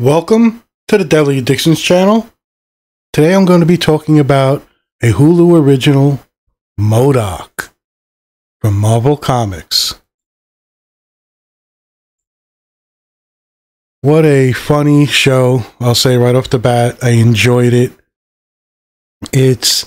Welcome to the Deadly Addictions channel. Today I'm going to be talking about a Hulu original, MODOK, from Marvel Comics. What a funny show, I'll say right off the bat. I enjoyed it. It's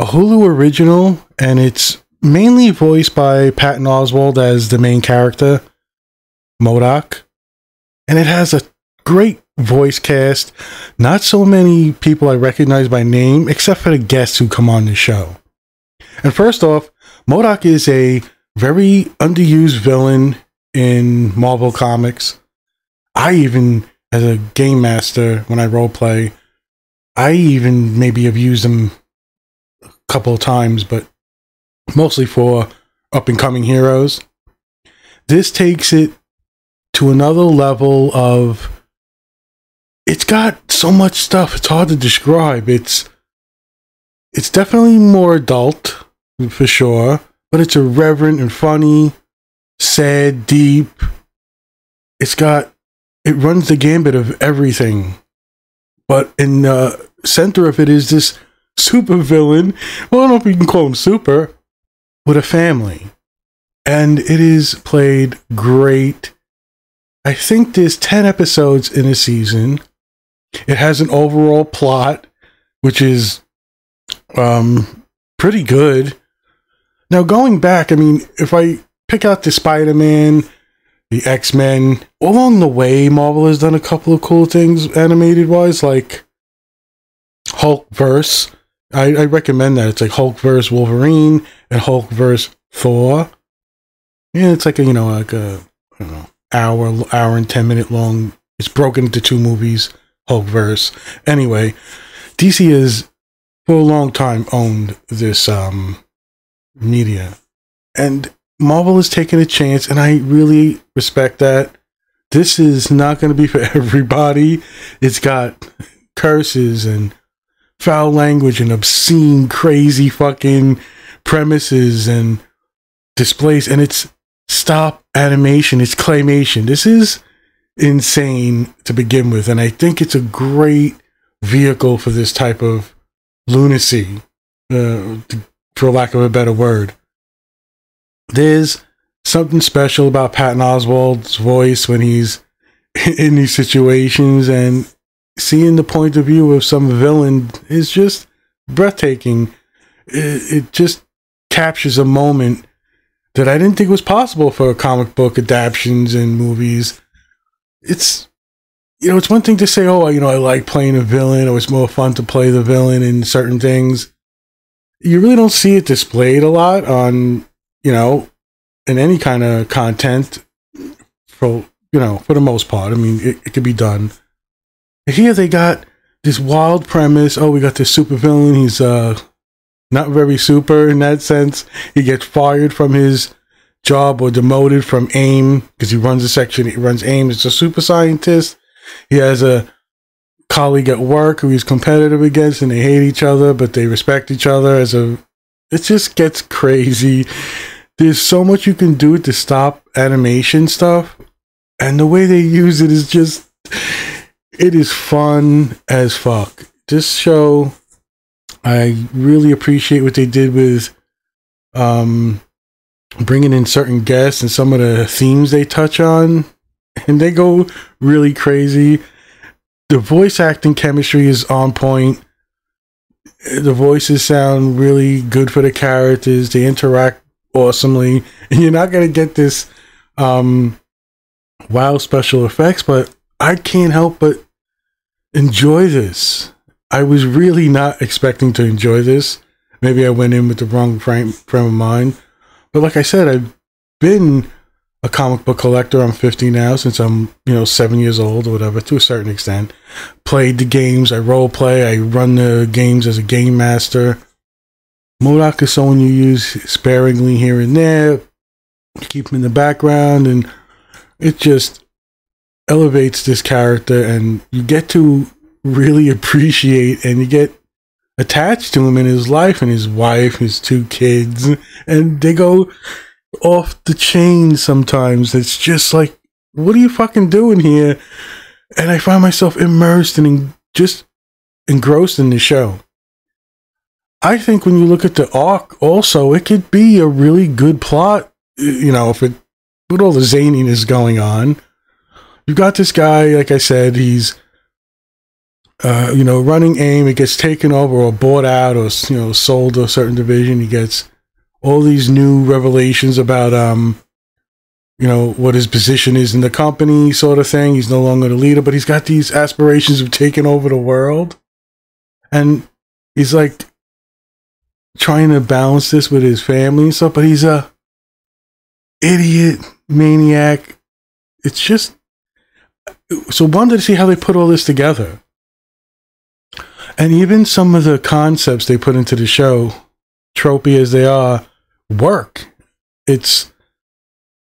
a Hulu original, and it's mainly voiced by Patton Oswalt as the main character, MODOK. And it has a great voice cast. Not so many people I recognize by name, except for the guests who come on the show. And first off, MODOK is a very underused villain in Marvel Comics. I even, as a game master, when I role play, I even maybe have used him a couple of times, but mostly for up and coming heroes. This takes it to another level of it's got so much stuff it's hard to describe. It's it's definitely more adult for sure but it's irreverent and funny sad deep. It's got it runs the gambit of everything. But in the center of it is this super villain. Well i don't know if you can call him super with a family. And it is played great. I think there's 10 episodes in a season it has an overall plot, which is um, pretty good. Now, going back, I mean, if I pick out the Spider Man, the X Men, along the way, Marvel has done a couple of cool things animated wise, like Hulk Verse. I, I recommend that. It's like Hulk verse Wolverine and Hulk verse Thor. Yeah, it's like a, you know, like a, I don't know, hour, hour and 10 minute long. It's broken into two movies. Hulkverse. Anyway, DC has for a long time owned this um, media, and Marvel has taken a chance, and I really respect that. This is not going to be for everybody. It's got curses and foul language and obscene, crazy fucking premises and displays, and it's stop animation. It's claymation. This is insane to begin with. And I think it's a great vehicle for this type of lunacy, uh, for lack of a better word. There's something special about Patton Oswalt's voice when he's in these situations and seeing the point of view of some villain is just breathtaking. It, it just captures a moment that I didn't think was possible for comic book adaptations and movies it's you know, it's one thing to say, oh, you know, I like playing a villain, or it's more fun to play the villain in certain things. You really don't see it displayed a lot on, you know, in any kind of content for, you know, for the most part. I mean, it, it could be done. Here they got this wild premise. Oh, we got this super villain. He's, uh, not very super in that sense. He gets fired from his job or demoted from AIM because he runs a section. He runs AIM. He's a super scientist. He has a colleague at work who he's competitive against, and they hate each other, but they respect each other. As a, it just gets crazy. There's so much you can do to stop animation stuff, and the way they use it is just, it is fun as fuck. This show, I really appreciate what they did with um bringing in certain guests and some of the themes they touch on, and they go really crazy. The voice acting chemistry is on point. The voices sound really good for the characters. They interact awesomely, and you're not gonna get this um, wow special effects, but I can't help but enjoy this. I was really not expecting to enjoy this. Maybe I went in with the wrong frame frame of mind but like I said, I've been a comic book collector. I'm 50 now, since I'm, you know, seven years old or whatever, to a certain extent. Played the games, I role play, I run the games as a game master. MODOK is someone you use sparingly here and there, keep him in the background, and it just elevates this character, and you get to really appreciate and you get attached to him in his life and his wife, his two kids, and they go off the chain sometimes. It's just like, what are you fucking doing here? and I find myself immersed and in, just engrossed in the show. I think when you look at the arc, also, it could be a really good plot. You know, if it with all the zaniness going on, you've got this guy. Like I said, he's uh, you know running AIM. It gets taken over or bought out or you know sold to a certain division. He gets all these new revelations about um you know what his position is in the company sort of thing he's no longer the leader but he's got these aspirations of taking over the world and he's like trying to balance this with his family and stuff but he's a idiot maniac it's just so wanted to see how they put all this together and even some of the concepts they put into the show tropey as they are work it's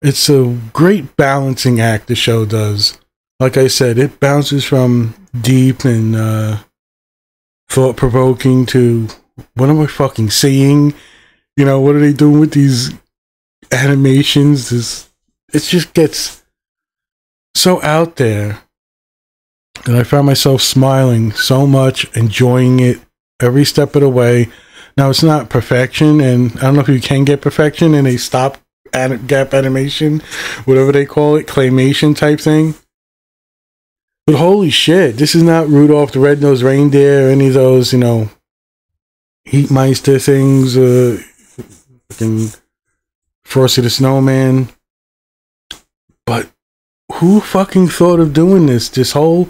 it's a great balancing act the show does. Like I said, it bounces from deep and uh, thought provoking to what am I fucking seeing? You know, what are they doing with these animations? This it just gets so out there that I found myself smiling so much, enjoying it every step of the way. Now it's not perfection, and I don't know if you can get perfection in a stop gap animation, whatever they call it, claymation type thing. But holy shit, this is not Rudolph the Red-Nosed Reindeer or any of those, you know, Heat Miser things, uh, fucking Frosty the Snowman. But who fucking thought of doing this? This whole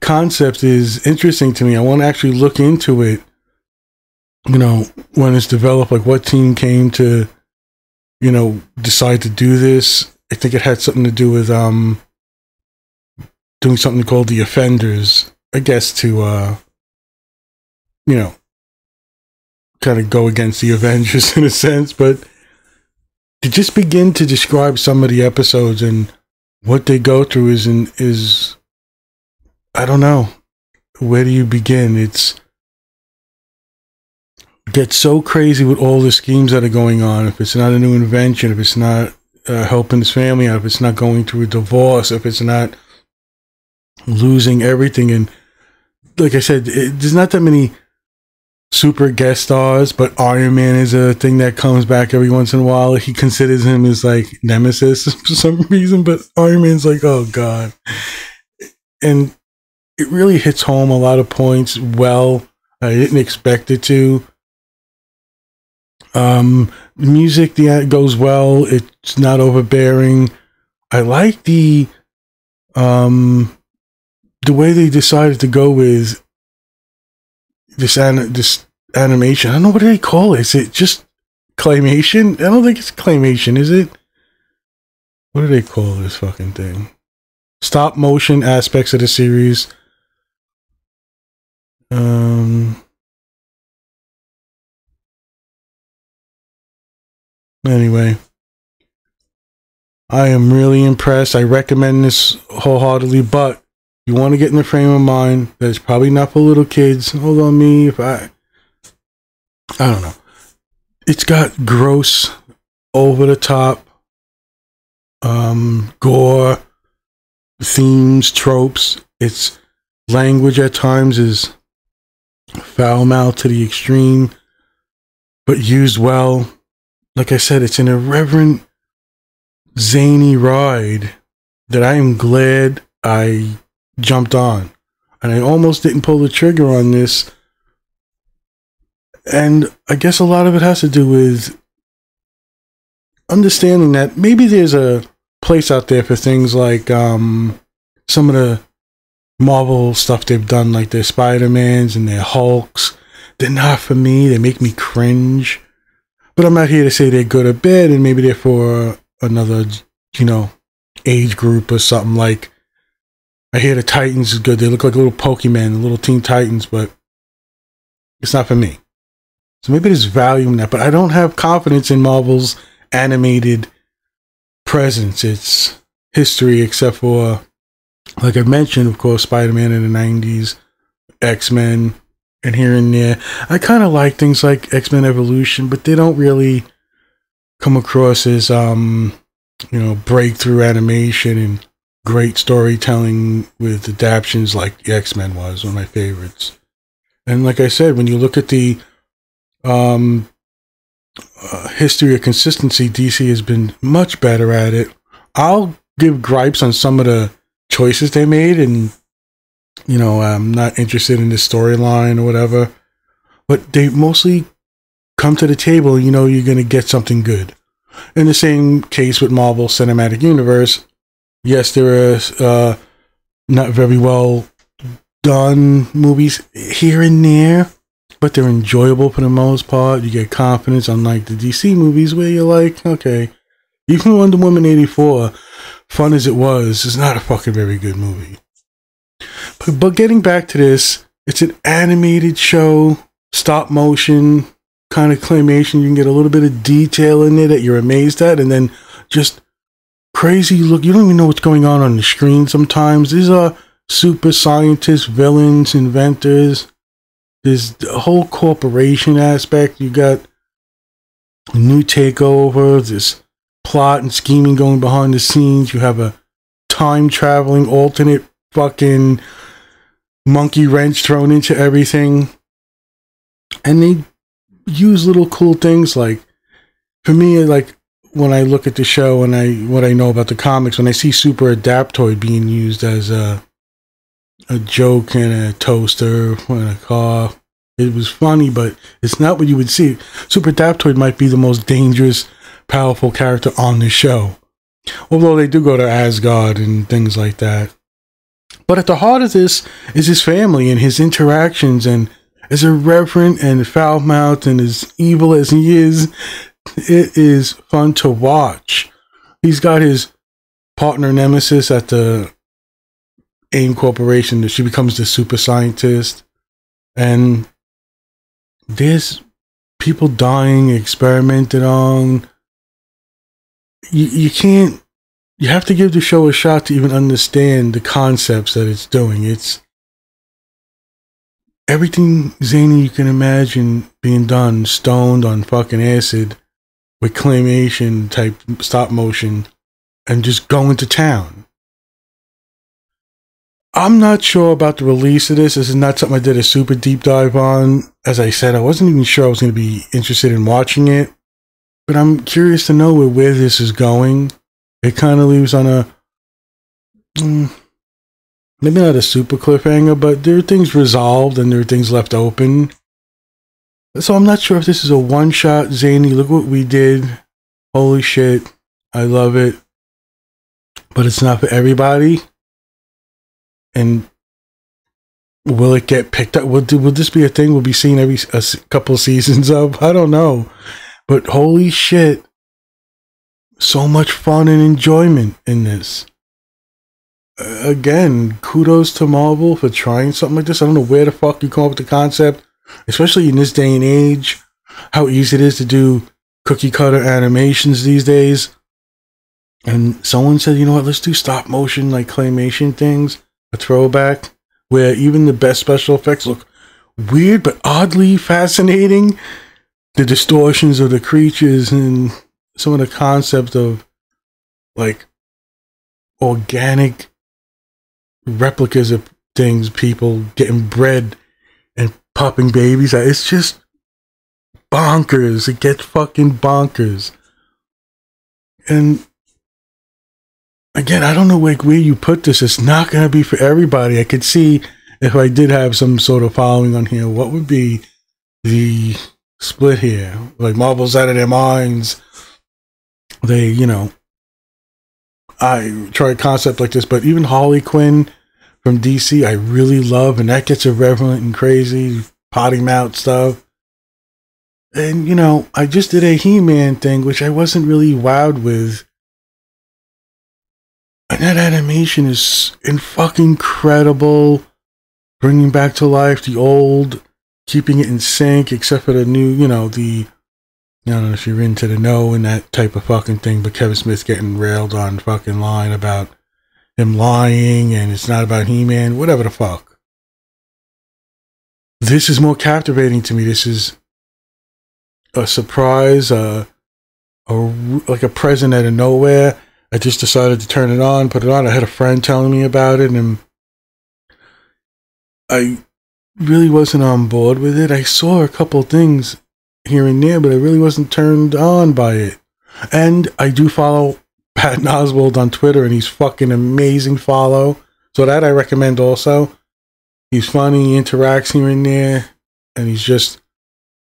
concept is interesting to me. I want to actually look into it. You know, when it's developed, like what team came to you know, decide to do this. I think it had something to do with um doing something called the offenders, I guess to uh you know kind of go against the Avengers in a sense, but to just begin to describe some of the episodes and what they go through is in, is I don't know. Where do you begin? It's get so crazy with all the schemes that are going on. If it's not a new invention, if it's not uh, helping his family out, if it's not going through a divorce, if it's not losing everything, and like I said, it, there's not that many super guest stars, but Iron Man is a thing that comes back every once in a while. He considers him as like nemesis for some reason, but Iron Man's like, oh god, and it really hits home a lot of points well. I didn't expect it to. Um, music the goes well. It's not overbearing. I like the um the way they decided to go with this an- this animation. I don't know what do they call it. Is it just claymation? I don't think it's claymation. Is it? What do they call this fucking thing? Stop motion aspects of the series. Um, Anyway, I am really impressed. I recommend this wholeheartedly, but you want to get in the frame of mind that it's probably not for little kids. Hold on me if I I don't know. It's got gross, over the top, um, gore, themes, tropes. Its language at times is foul mouth to the extreme, but used well like I said, it's an irreverent, zany ride that I am glad I jumped on. And I almost didn't pull the trigger on this. And I guess a lot of it has to do with understanding that maybe there's a place out there for things like um, some of the Marvel stuff they've done, like their Spider Mans and their Hulks. They're not for me. They make me cringe. But I'm not here to say they're good or bad, and maybe they're for another, you know, age group or something. Like, I hear the Titans is good. They look like little Pokemon, little Teen Titans, but it's not for me. So maybe there's value in that, but I don't have confidence in Marvel's animated presence. It's history, except for, like I mentioned, of course, Spider Man in the 90s, X Men, and here and there. I kind of like things like X Men Evolution, but they don't really come across as um, you know, breakthrough animation. And great storytelling with adaptations like X Men was one of my favorites. And like I said, when you look at the um, uh, history of consistency, DC has been much better at it. I'll give gripes on some of the choices they made, and you know, I'm not interested in this storyline or whatever. But they mostly come to the table, you know, you're going to get something good. In the same case with Marvel Cinematic Universe, yes, there are uh, not very well done movies here and there, but they're enjoyable for the most part. You get confidence, unlike the DC movies where you're like, okay, even Wonder Woman 84, fun as it was, is not a fucking very good movie. But, but getting back to this, it's an animated show, stop motion, kind of claymation. You can get a little bit of detail in there that you're amazed at, and then just crazy look. You don't even know what's going on on the screen sometimes. These are super scientists, villains, inventors. There's a whole corporation aspect. You got new takeover, this plot and scheming going behind the scenes. You have a time traveling alternate fucking monkey wrench thrown into everything. And they use little cool things like for me like when I look at the show and I what I know about the comics, when I see Super Adaptoid being used as a a joke in a toaster in a car, it was funny, but it's not what you would see. Super Adaptoid might be the most dangerous, powerful character on the show. Although they do go to Asgard and things like that. But at the heart of this is his family and his interactions and as irreverent and foul mouthed and as evil as he is, it is fun to watch. He's got his partner nemesis at the AIM Corporation. That she becomes the super scientist. And there's people dying, experimented on. You, you can't, you have to give the show a shot to even understand the concepts that it's doing. It's everything zany you can imagine being done, stoned on fucking acid with claymation type stop motion and just going to town. I'm not sure about the release of this. This is not something I did a super deep dive on. As I said, I wasn't even sure I was going to be interested in watching it, but I'm curious to know where, this is going. It kind of leaves on a mm, maybe not a super cliffhanger, but there are things resolved and there are things left open. So I'm not sure if this is a one shot zany. Look what we did. Holy shit. I love it. But it's not for everybody. And will it get picked up? Will, will this be a thing we'll be seeing every a couple seasons of? I don't know. But holy shit. So much fun and enjoyment in this. Again, kudos to Marvel for trying something like this. I don't know where the fuck you come up with the concept especially in this day and age, how easy it is to do cookie cutter animations these days. And someone said, you know what, let's do stop motion, like claymation things, a throwback, where even the best special effects look weird but oddly fascinating. The distortions of the creatures and some of the concept of like organic replicas of things, people getting bred and popping babies. It's just bonkers. It gets fucking bonkers. And again, I don't know like where you put this. It's not gonna be for everybody. I could see if I did have some sort of following on here, what would be the split here? Like Marvel's out of their minds. They, you know, I try a concept like this, but even Harley Quinn from DC I really love, and that gets irreverent and crazy, potty mouth stuff. And you know, I just did a He-Man thing, which I wasn't really wowed with. And that animation is in fucking incredible, bringing back to life the old, keeping it in sync, except for the new, you know, the I don't know if you're into the no and that type of fucking thing, but Kevin Smith getting railed on fucking line about him lying and it's not about He Man, whatever the fuck. This is more captivating to me. This is a surprise, a, a like a present out of nowhere. I just decided to turn it on, put it on. I had a friend telling me about it, and I really wasn't on board with it. I saw a couple things here and there, but I really wasn't turned on by it. And I do follow Patton Oswalt on Twitter, and he's fucking amazing follow. So that I recommend also. He's funny, he interacts here and there, and he's just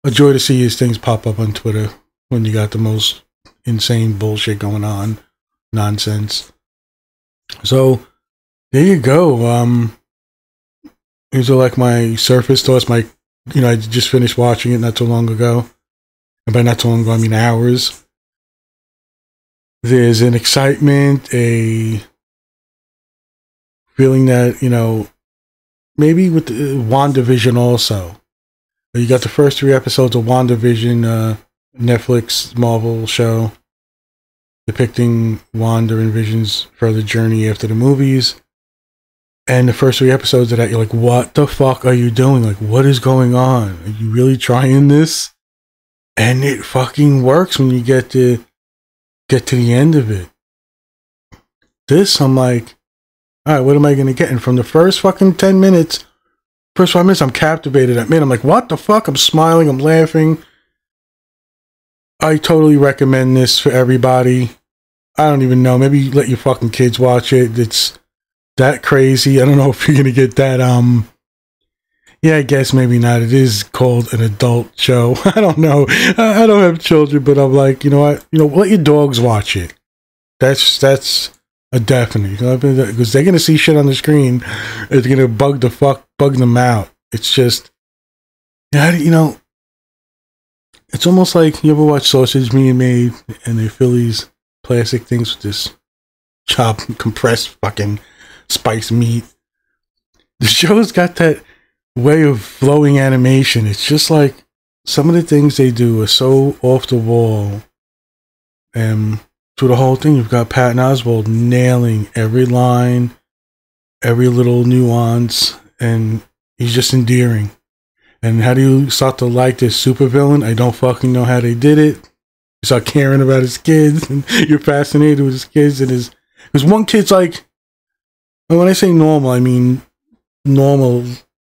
a joy to see his things pop up on Twitter when you got the most insane bullshit going on, nonsense. So there you go. Um, these are like my surface thoughts. My, you know, I just finished watching it not too long ago, and by not too long ago, I mean hours. There's an excitement, a feeling that you know, maybe with the WandaVision also. You got the first three episodes of WandaVision, uh, Netflix Marvel show, depicting Wanda and Vision's further journey after the movies. And the first three episodes of that, you're like, what the fuck are you doing? Like, what is going on? Are you really trying this? And it fucking works when you get to get to the end of it. This, I'm like, all right, what am I going to get? And from the first fucking 10 minutes, first five minutes, I'm captivated. I mean, I'm like, what the fuck? I'm smiling, I'm laughing. I totally recommend this for everybody. I don't even know. Maybe let your fucking kids watch it. It's that crazy. I don't know if you're gonna get that. Um, yeah, I guess maybe not. It is called an adult show. I don't know. I don't have children, but I'm like, you know what? You know, let your dogs watch it. That's that's a definite. Because they're gonna see shit on the screen. It's gonna bug the fuck, bug them out. It's just, you know, it's almost like you ever watch sausage being made and they fill these plastic things with this chopped, compressed fucking spice meat. The show's got that way of flowing animation. It's just like some of the things they do are so off the wall. And through the whole thing, you've got Patton Oswalt nailing every line, every little nuance, and he's just endearing. And how do you start to like this supervillain? I don't fucking know how they did it. You start caring about his kids, and you're fascinated with his kids and his. Because one kid's like, when I say normal, I mean normal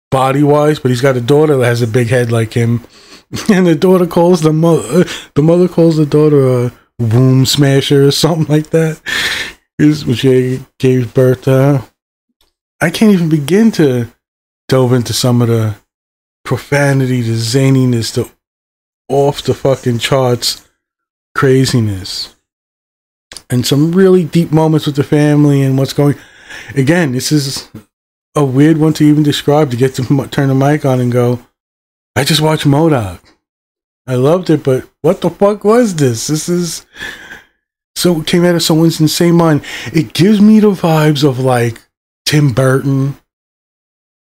body wise, but he's got a daughter that has a big head like him, and the daughter calls the mother, the mother calls the daughter a womb smasher or something like that. When she gave birth to her. I can't even begin to delve into some of the profanity, the zaniness, the off the fucking charts craziness. And some really deep moments with the family and what's going again, this is a weird one to even describe to get to turn the mic on and go, I just watched MODOK. I loved it, but what the fuck was this? This is so came out of someone's insane mind. It gives me the vibes of like Tim Burton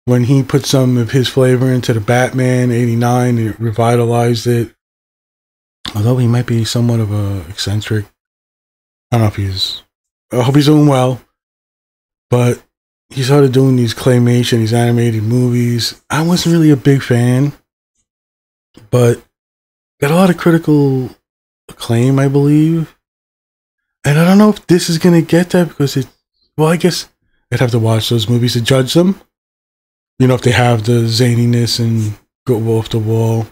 when he put some of his flavor into the Batman 89 it revitalized it. Although he might be somewhat of a eccentric. I don't know if he's I hope he's doing well. But he started doing these claymation, these animated movies. I wasn't really a big fan, but got a lot of critical acclaim, I believe. And I don't know if this is gonna get that because it. Well, I guess I'd have to watch those movies to judge them. You know, if they have the zaniness and go off the wall.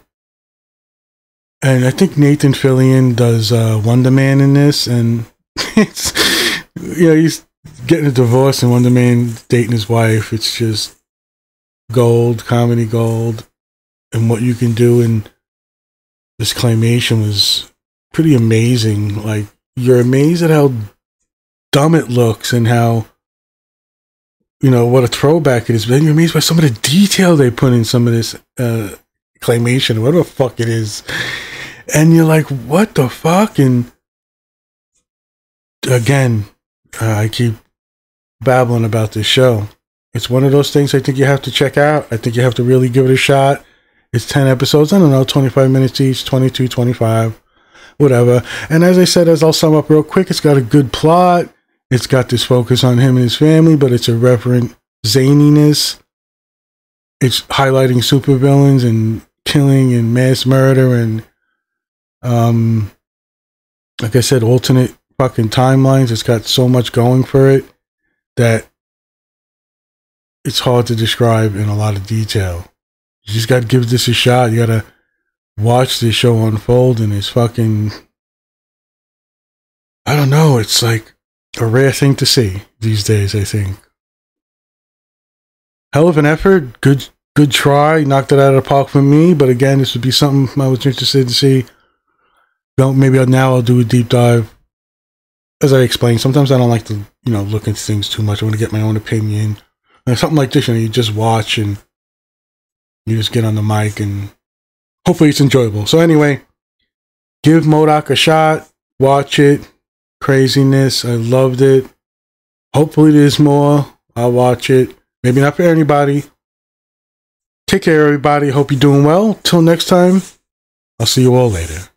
And I think Nathan Fillion does uh, Wonder Man in this, and it's you know he's getting a divorce and one of the men dating his wife. It's just gold, comedy gold, and what you can do in this claymation was pretty amazing. Like you're amazed at how dumb it looks and how you know what a throwback it is. But then you're amazed by some of the detail they put in some of this uh, claymation, whatever the fuck it is, and you're like, what the fuck? And again, uh, I keep babbling about this show. It's one of those things I think you have to check out. I think you have to really give it a shot. It's 10 episodes. I don't know, 25 minutes each, 22, 25, whatever. And as I said, as I'll sum up real quick, it's got a good plot. It's got this focus on him and his family, but it's irreverent zaniness. It's highlighting supervillains and killing and mass murder and, um, like I said, alternate fucking timelines. It's got so much going for it that it's hard to describe in a lot of detail. You just got to give this a shot. You got to watch this show unfold, and it's fucking. I don't know. It's like a rare thing to see these days. I think. Hell of an effort. Good, good try. Knocked it out of the park for me. But again, this would be something I was interested to see. Don't maybe now I'll do a deep dive. As I explained, sometimes I don't like to, you know, look into things too much. I want to get my own opinion. Something like this, you know, you just watch and you just get on the mic and hopefully it's enjoyable. So anyway, give MODOK a shot. Watch it. Craziness. I loved it. Hopefully there's more. I'll watch it. Maybe not for anybody. Take care, everybody. Hope you're doing well. Till next time, I'll see you all later.